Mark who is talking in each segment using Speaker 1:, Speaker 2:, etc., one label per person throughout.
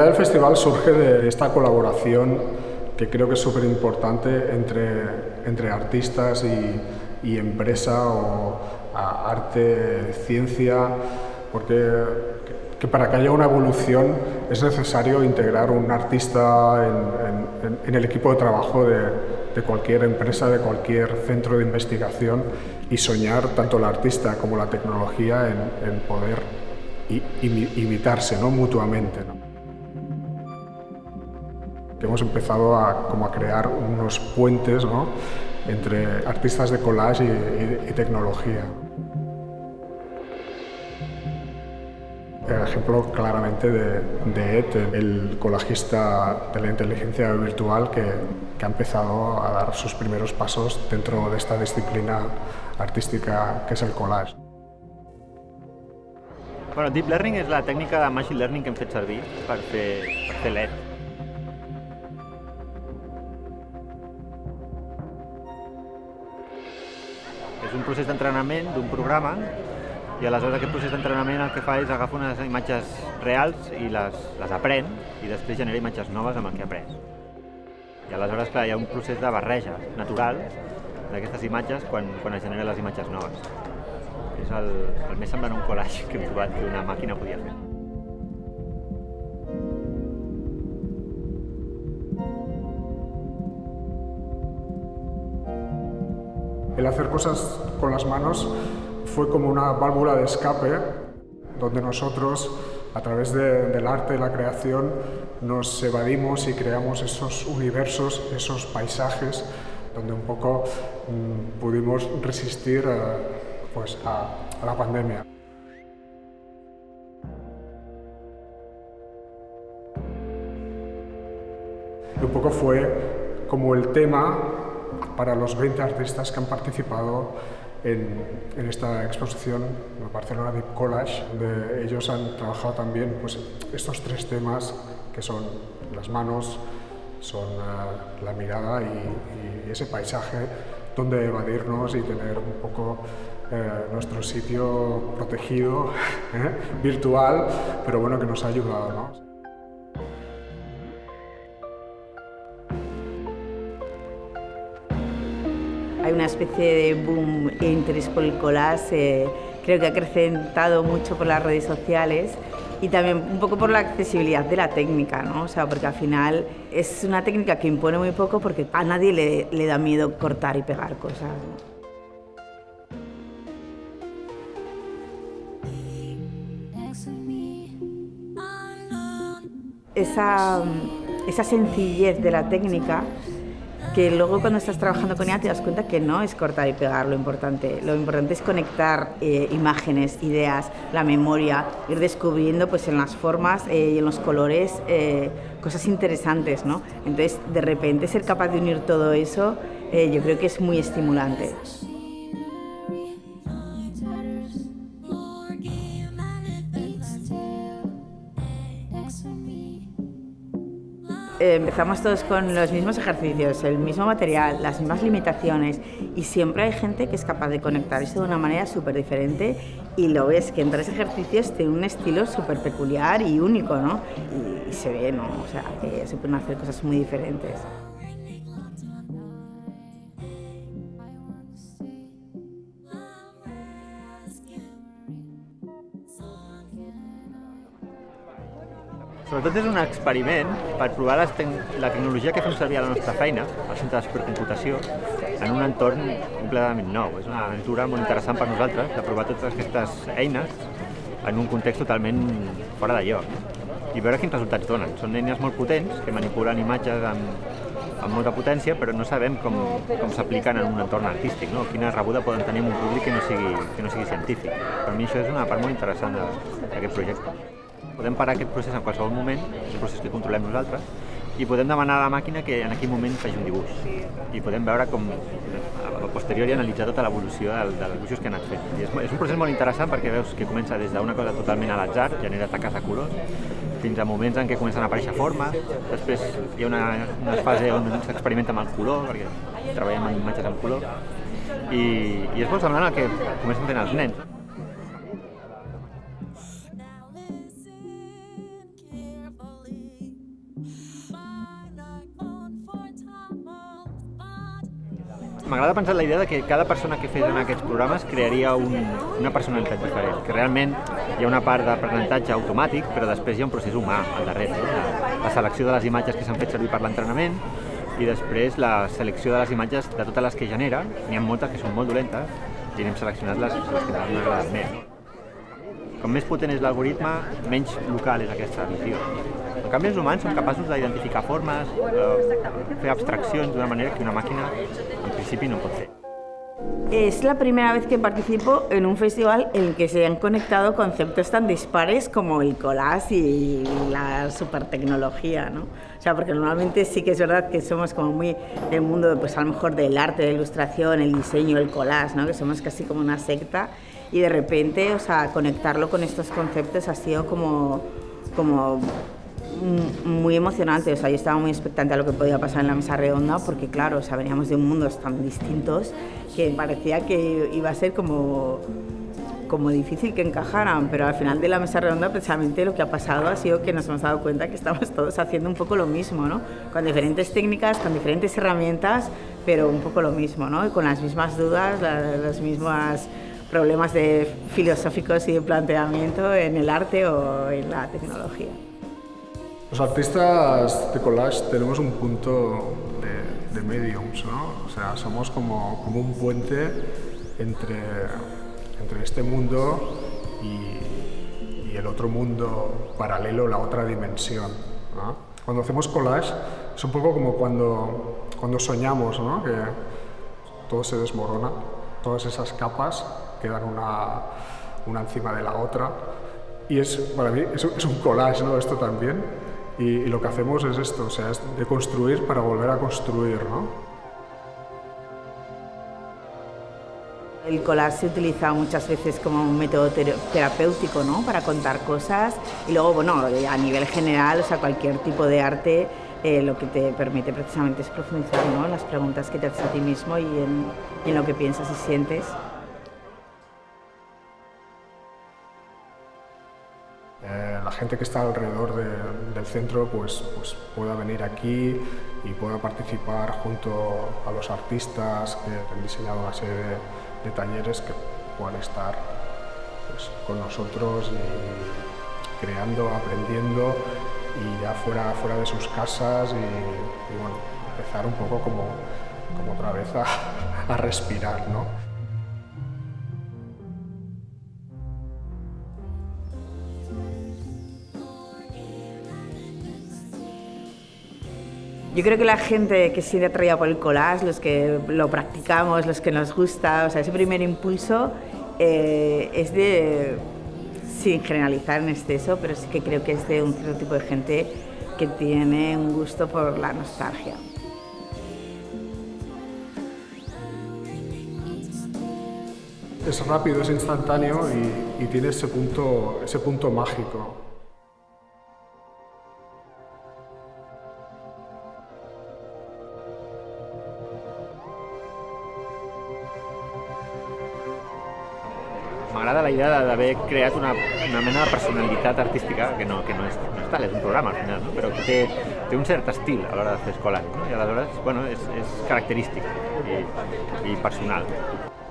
Speaker 1: Idea del festival surge de esta colaboración que creo que es súper importante entre, entre artistas y, y empresa o arte, ciencia, porque que para que haya una evolución es necesario integrar un artista en, en, el equipo de trabajo de, de, cualquier empresa, de cualquier centro de investigación y soñar tanto el artista como la tecnología en, en poder imitarse ¿no? mutuamente. ¿no? Que hemos empezado a, como a crear unos puentes ¿no? entre artistas de collage y, tecnología. El ejemplo claramente de, de Ed, el colajista de la inteligencia virtual que, ha empezado a dar sus primeros pasos dentro de esta disciplina artística que es el collage.
Speaker 2: Bueno, Deep Learning és la tècnica de Machine Learning que hem fet servir per fer. És un procés d'entrenament d'un programa i aleshores aquest procés d'entrenament el que fa és agafar unes imatges reals i les, les aprèn i després genera imatges noves amb el que après. I aleshores, clar, hi ha un procés de barreja natural d'aquestes imatges quan, quan es generen les imatges noves. És el, el més semblant a un collage que hem trobat que una màquina podia fer.
Speaker 1: El hacer cosas con las manos fue como una válvula de escape donde nosotros, a través de, del arte y la creación, nos evadimos y creamos esos universos, esos paisajes, donde un poco mmm, pudimos resistir eh, pues, a, la pandemia. Un poco fue como el tema para los 20 artistas que han participado en, en, esta exposición Barcelona Deep Collage, donde ellos han trabajado también pues, estos tres temas que son las manos, son uh, la mirada y, y, ese paisaje donde evadirnos y tener un poco eh, nuestro sitio protegido, ¿eh? virtual, pero bueno, que nos ha ayudado. ¿no?
Speaker 3: Hay una especie de boom e interés por el collage, eh, creo que ha acrecentado mucho por las redes sociales y también un poco por la accesibilidad de la técnica, ¿no? O sea, porque al final es una técnica que impone muy poco porque a nadie le, le da miedo cortar y pegar cosas. ¿no? Esa, esa sencillez de la técnica que luego cuando estás trabajando con ella te das cuenta que no es cortar y pegar lo importante, lo importante es conectar eh, imágenes, ideas, la memoria, ir descubriendo pues en las formas eh, y en los colores eh, cosas interesantes, ¿no? Entonces de repente ser capaz de unir todo eso yo creo que es muy estimulante. Empezamos todos con los mismos ejercicios, el mismo material, las mismas limitaciones y siempre hay gente que es capaz de conectar esto de una manera súper diferente y lo ves que en tres ejercicios tiene un estilo súper peculiar y único, ¿no? Y, y, se ve, ¿no? O sea, que se pueden hacer cosas muy diferentes.
Speaker 2: Sobretot és un experiment per provar les te la tecnologia que fem servir a la nostra feina, al centre de supercomputació, en un entorn completament nou. És una aventura molt interessant per nosaltres de provar totes aquestes eines en un context totalment fora de lloc i veure quins resultats donen. Són eines molt potents que manipulen imatges amb, amb molta potència, però no sabem com, com s'apliquen en un entorn artístic, no? quina rebuda poden tenir en un públic que no sigui, que no sigui científic. Per mi això és una part molt interessant d'aquest projecte. Podem parar aquest procés en qualsevol moment, és un procés que controlem nosaltres, i podem demanar a la màquina que en aquell moment faci un dibuix. I podem veure com a posteriori analitzar tota l'evolució dels, dels dibuixos que han anat fent. I és, és un procés molt interessant perquè veus que comença des d'una cosa totalment a l'atzar, genera taques de colors, fins a moments en què comencen a aparèixer formes, després hi ha una, una fase on s'experimenta amb el color, perquè treballem amb imatges amb color, i, i és molt semblant al que comencen fent els nens. M'agrada pensar la idea de que cada persona que fes en aquests programes crearia un, una personalitat diferent, que realment hi ha una part d'aprenentatge automàtic, però després hi ha un procés humà al darrere. La, la selecció de les imatges que s'han fet servir per l'entrenament i després la selecció de les imatges de totes les que genera, n'hi ha moltes que són molt dolentes i n'hem seleccionat les, les que ens han agradat més. Com més potent és l'algoritme, menys local és aquesta visió. En canvi, els humans som capaços d'identificar formes, eh, fer abstraccions d'una manera que una màquina en principi no pot fer.
Speaker 3: Es la primera vez que participo en un festival en el que se han conectado conceptos tan dispares como el collage y la supertecnología, ¿no? O sea, porque normalmente sí que es verdad que somos como muy del mundo, pues a lo mejor del arte, de la ilustración, el diseño, el collage, ¿no? Que somos casi como una secta y de repente, o sea, conectarlo con estos conceptos ha sido como, como muy emocionante, o sea, yo estaba muy expectante a lo que podía pasar en la mesa redonda porque claro, o sea, veníamos de mundos tan distintos que parecía que iba a ser como como difícil que encajaran, pero al final de la mesa redonda precisamente lo que ha pasado ha sido que nos hemos dado cuenta que estamos todos haciendo un poco lo mismo, ¿no? Con diferentes técnicas, con diferentes herramientas, pero un poco lo mismo, ¿no? Y con las mismas dudas, las mismas problemas de filosóficos y de planteamiento en el arte o en la tecnología.
Speaker 1: Los artistas de collage tenemos un punto de, de mediums, ¿no? O sea, somos como, como un puente entre, entre este mundo y, y, el otro mundo paralelo, la otra dimensión. ¿no? Cuando hacemos collage es un poco como cuando, cuando soñamos, ¿no? que todo se desmorona, todas esas capas quedan una, una encima de la otra. Y es, para mí, es, es un collage, ¿no? Esto también. Y, y, lo que hacemos es esto, o sea, es de construir para volver a construir, ¿no?
Speaker 3: El collage se utiliza muchas veces como un método terapéutico, ¿no? Para contar cosas y luego, bueno, a nivel general, o sea, cualquier tipo de arte eh, lo que te permite precisamente es profundizar, ¿no? En las preguntas que te haces a ti mismo y en, en lo que piensas y sientes.
Speaker 1: Gente que está alrededor de, del centro pues, pues, pueda venir aquí y pueda participar junto a los artistas que han diseñado una serie de, talleres que puedan estar pues, con nosotros y creando, aprendiendo y ya fuera, fuera de sus casas y, y bueno, empezar un poco como, como otra vez a, a respirar. ¿no?
Speaker 3: Yo creo que la gente que sigue atraída por el collage, los que lo practicamos, los que nos gusta, o sea, ese primer impulso eh, es de, sin generalizar en exceso, pero sí que creo que es de un cierto tipo de gente que tiene un gusto por la nostalgia.
Speaker 1: Es rápido, es instantáneo y, y tiene ese punto, ese punto mágico.
Speaker 2: M'agrada la idea d'haver creat una, una mena de personalitat artística, que no, que no, és, no és tal, és un programa al final, no? però que té, té un cert estil a l'hora de fer escolar, no? i aleshores bueno, és, és característic i, i personal.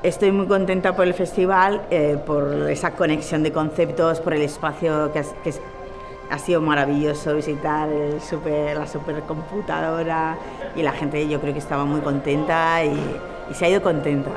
Speaker 3: Estoy muy contenta por el festival, eh, por esa conexión de conceptos, por el espacio que, que ha sido maravilloso visitar el super, la supercomputadora y la gente yo creo que estaba muy contenta y, y se ha ido contenta.